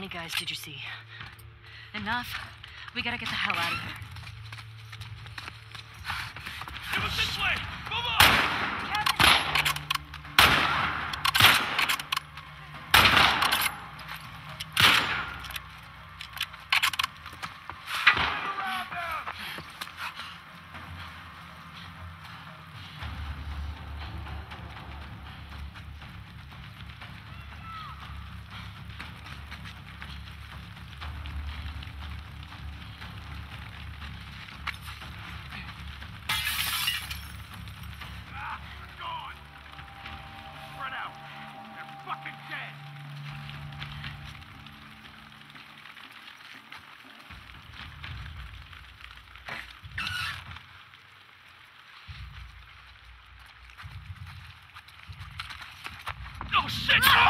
Many guys did you see? Enough. We gotta get the hell out of here. It was this way! Oh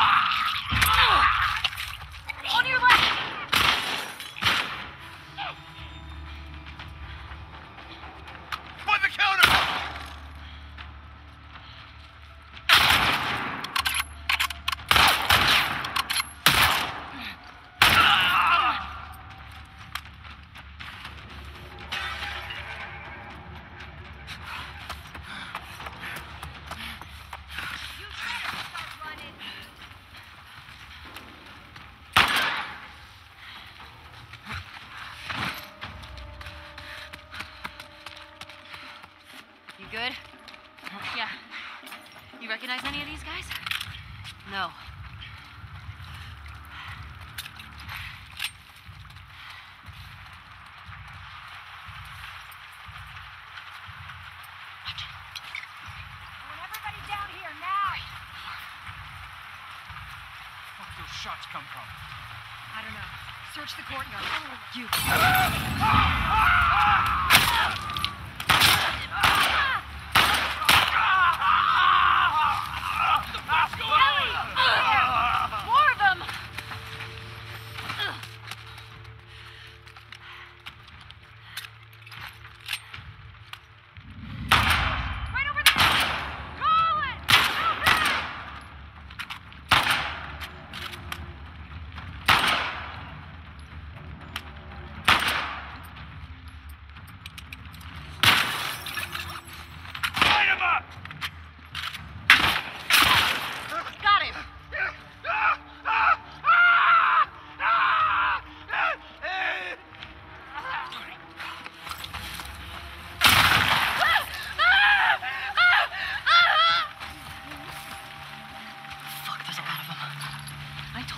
good? Uh-huh. Yeah. You recognize any of these guys? No. everybody down here now! Where those shots come from? I don't know. Search the courtyard. You. Ah! Ah! Ah!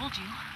told you.